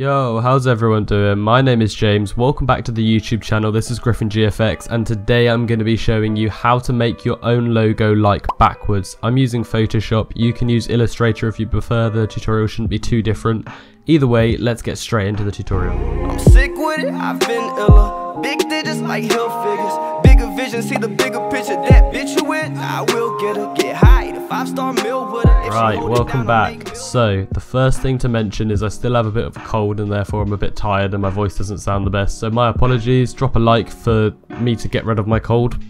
Yo, how's everyone doing? My name is James, welcome back to the YouTube channel, this is Griffin GFX and today I'm going to be showing you how to make your own logo like Backwoods. I'm using Photoshop, you can use Illustrator if you prefer, the tutorial shouldn't be too different. Either way, let's get straight into the tutorial. I'm sick with it, I've been illa. Big digits like hill figures. Bigger vision, see the bigger picture. Right, welcome down, I'll make back. So, the first thing to mention is I still have a bit of a cold and therefore I'm a bit tired and my voice doesn't sound the best. So, my apologies. Drop a like for me to get rid of my cold.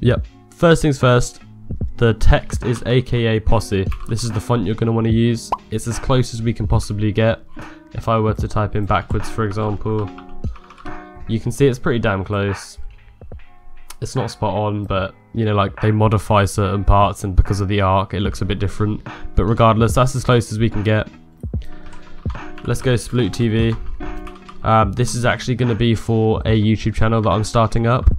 Yep. First things first, the text is aka Posse. This is the font you're going to want to use. It's as close as we can possibly get. If I were to type in Backwoods, for example, you can see it's pretty damn close it's not spot on, but you know, like they modify certain parts, and because of the arc, it looks a bit different. But regardless, that's as close as we can get. Let's go Sploot TV. Um, this is actually going to be for a YouTube channel that I'm starting up.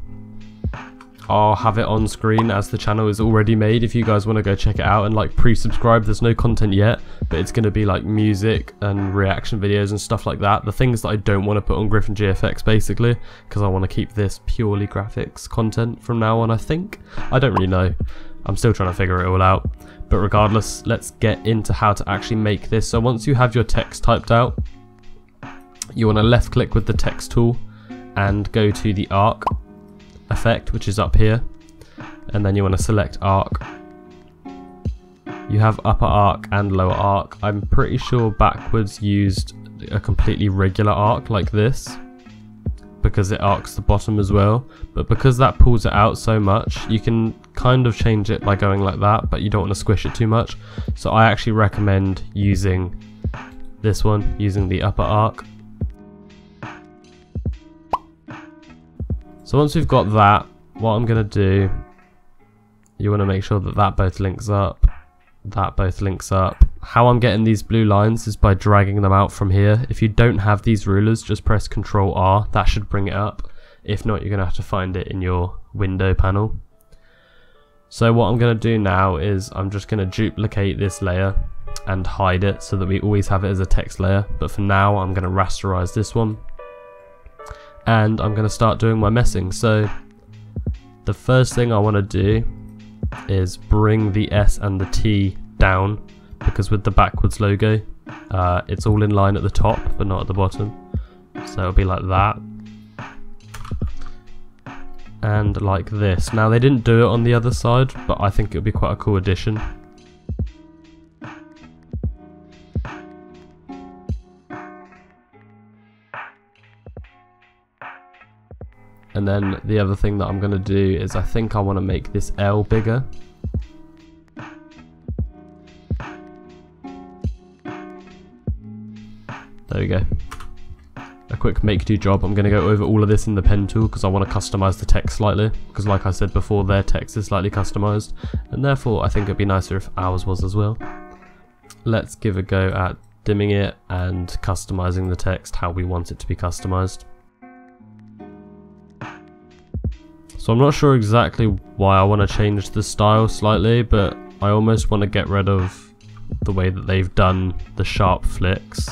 I'll have it on screen as the channel is already made if you guys want to go check it out and like pre-subscribe. There's no content yet, but it's going to be like music and reaction videos and stuff like that. The things that I don't want to put on Griffin GFX basically, because I want to keep this purely graphics content from now on, I think. I don't really know. I'm still trying to figure it all out. But regardless, let's get into how to actually make this. So once you have your text typed out, you want to left click with the text tool and go to the arc effect which is up here. And then you want to select arc. You have upper arc and lower arc. I'm pretty sure Backwoods used a completely regular arc like this because it arcs the bottom as well. But because that pulls it out so much you can kind of change it by going like that but you don't want to squish it too much. So I actually recommend using this one using the upper arc So once we've got that, what I'm going to do, you want to make sure that that both links up, that both links up. How I'm getting these blue lines is by dragging them out from here. If you don't have these rulers, just press Control R, that should bring it up. If not, you're going to have to find it in your window panel. So what I'm going to do now is I'm just going to duplicate this layer and hide it so that we always have it as a text layer. But for now, I'm going to rasterize this one and I'm going to start doing my messing. So the first thing I want to do is bring the S and the T down because with the Backwoods logo uh, it's all in line at the top but not at the bottom. So it'll be like that. And like this. Now they didn't do it on the other side but I think it would be quite a cool addition. And then the other thing that I'm going to do is I think I want to make this L bigger. There we go. A quick make do job. I'm going to go over all of this in the pen tool because I want to customize the text slightly. Because like I said before, their text is slightly customized. And therefore, I think it'd be nicer if ours was as well. Let's give a go at dimming it and customizing the text how we want it to be customized. So I'm not sure exactly why I want to change the style slightly, but I almost want to get rid of the way that they've done the sharp flicks.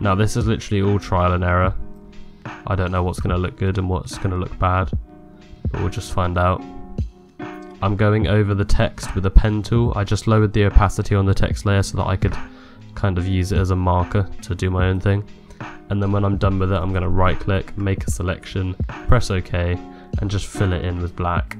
Now this is literally all trial and error. I don't know what's going to look good and what's going to look bad, but we'll just find out. I'm going over the text with a pen tool. I just lowered the opacity on the text layer so that I could kind of use it as a marker to do my own thing. And then when I'm done with it, I'm going to right click, make a selection, press OK, and just fill it in with black.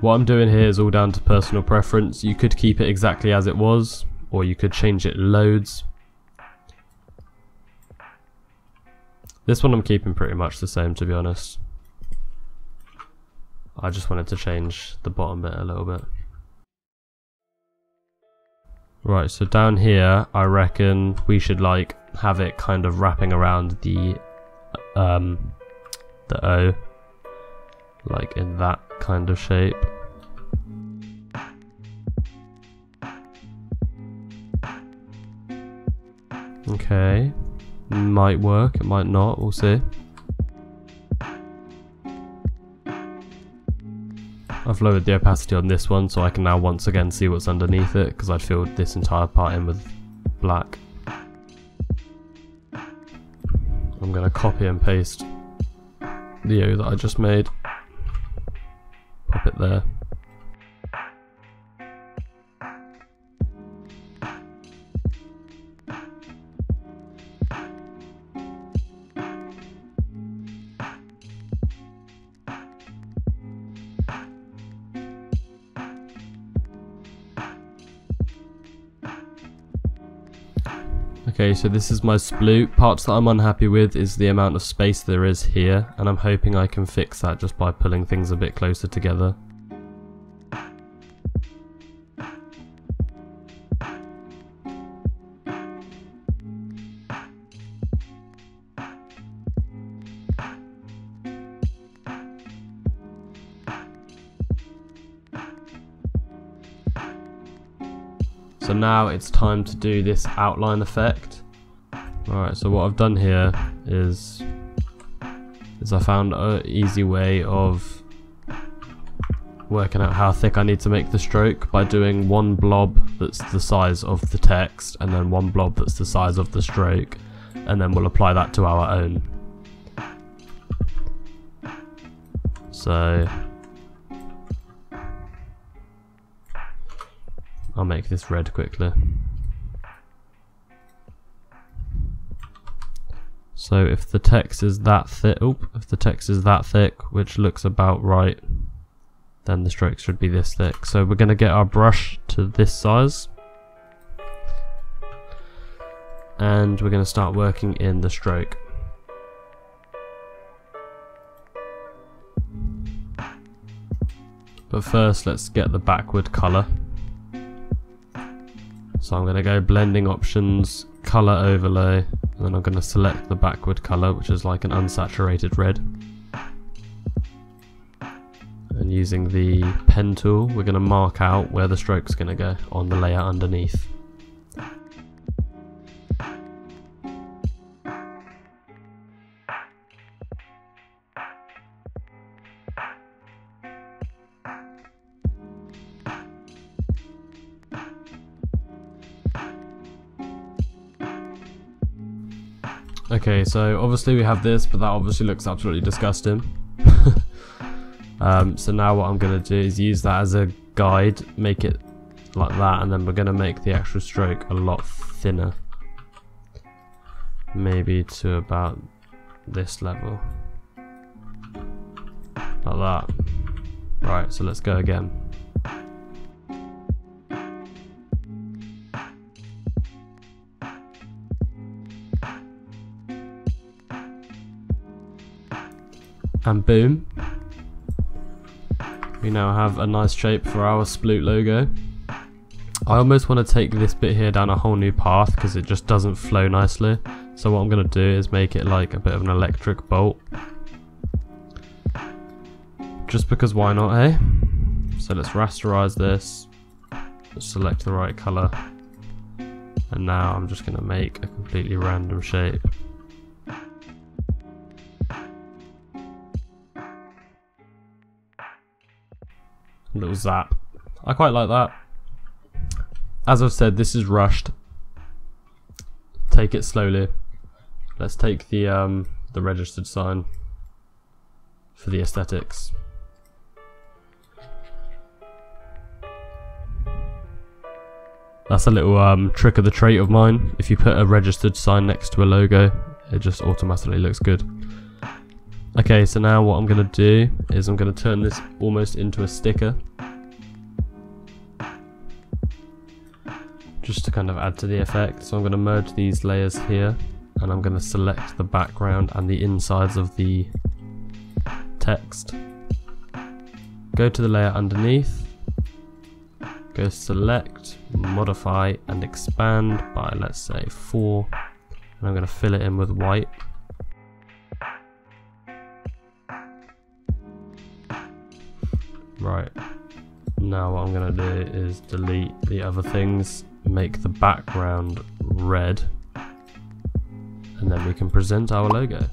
What I'm doing here is all down to personal preference. You could keep it exactly as it was, or you could change it loads. This one I'm keeping pretty much the same to be honest. I just wanted to change the bottom bit a little bit. Right, so down here, I reckon we should like have it kind of wrapping around the um the O, like in that kind of shape. Okay, might work, it might not, we'll see. I've lowered the opacity on this one so I can now once again see what's underneath it because I'd filled this entire part in with black. I'm going to copy and paste the O that I just made. Pop it there. Okay, so this is my sploot. Parts that I'm unhappy with is the amount of space there is here, and I'm hoping I can fix that just by pulling things a bit closer together. So now it's time to do this outline effect. Alright, so what I've done here is is I found an easy way of working out how thick I need to make the stroke by doing one blob that's the size of the text and then one blob that's the size of the stroke and then we'll apply that to our own. So I'll make this red quickly. So if the text is that thick, if the text is that thick, which looks about right, then the stroke should be this thick. So we're going to get our brush to this size. And we're going to start working in the stroke. But first let's get the backward colour. So I'm going to go blending options, color overlay, and then I'm going to select the backward color, which is like an unsaturated red. And using the pen tool, we're going to mark out where the stroke's going to go on the layer underneath. Okay, so obviously we have this, but that obviously looks absolutely disgusting. um, so now what I'm going to do is use that as a guide, make it like that, and then we're going to make the actual stroke a lot thinner. Maybe to about this level. Like that. Right, so let's go again. And boom. We now have a nice shape for our sploot logo. I almost want to take this bit here down a whole new path because it just doesn't flow nicely. So what I'm going to do is make it like a bit of an electric bolt. Just because why not, eh? So let's rasterize this. select the right color. And now I'm just going to make a completely random shape. Little zap. I quite like that. As I've said, this is rushed. Take it slowly. Let's take the um, the registered sign for the aesthetics. That's a little um, trick of the trait of mine. If you put a registered sign next to a logo, it just automatically looks good. Okay, so now what I'm going to do is I'm going to turn this almost into a sticker. Just to kind of add to the effect. So I'm going to merge these layers here and I'm going to select the background and the insides of the text. Go to the layer underneath. Go select, modify and expand by let's say 4 and I'm going to fill it in with white. Right. Now what I'm going to do is delete the other things, make the background red, and then we can present our logo.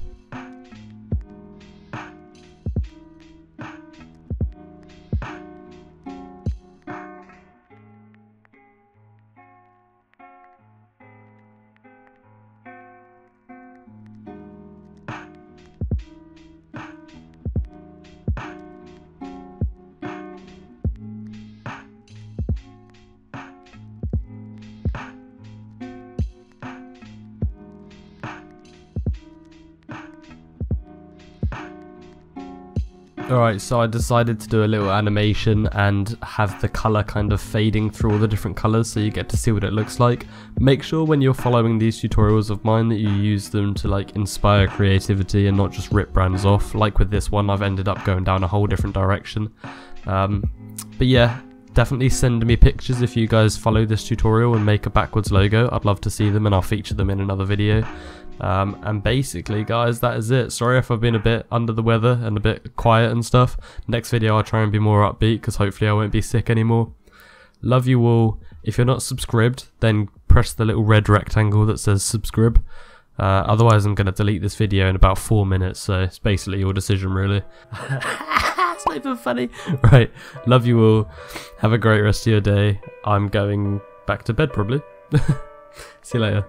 Alright, so I decided to do a little animation and have the colour kind of fading through all the different colours so you get to see what it looks like. Make sure when you're following these tutorials of mine that you use them to like inspire creativity and not just rip brands off. Like with this one I've ended up going down a whole different direction. Um, but yeah, definitely send me pictures if you guys follow this tutorial and make a Backwoods logo. I'd love to see them and I'll feature them in another video. Um, and basically, guys, that is it. Sorry if I've been a bit under the weather and a bit quiet and stuff. Next video, I'll try and be more upbeat because hopefully I won't be sick anymore. Love you all. If you're not subscribed, then press the little red rectangle that says subscribe. Uh, otherwise, I'm going to delete this video in about four minutes, so it's basically your decision, really. it's not even funny. Right, love you all. Have a great rest of your day. I'm going back to bed, probably. See you later.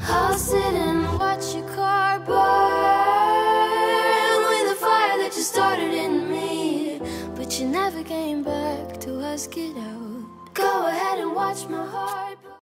I'll sit and watch your car burn with the fire that you started in me. But you never came back to ask it out. Go ahead and watch my heart burn.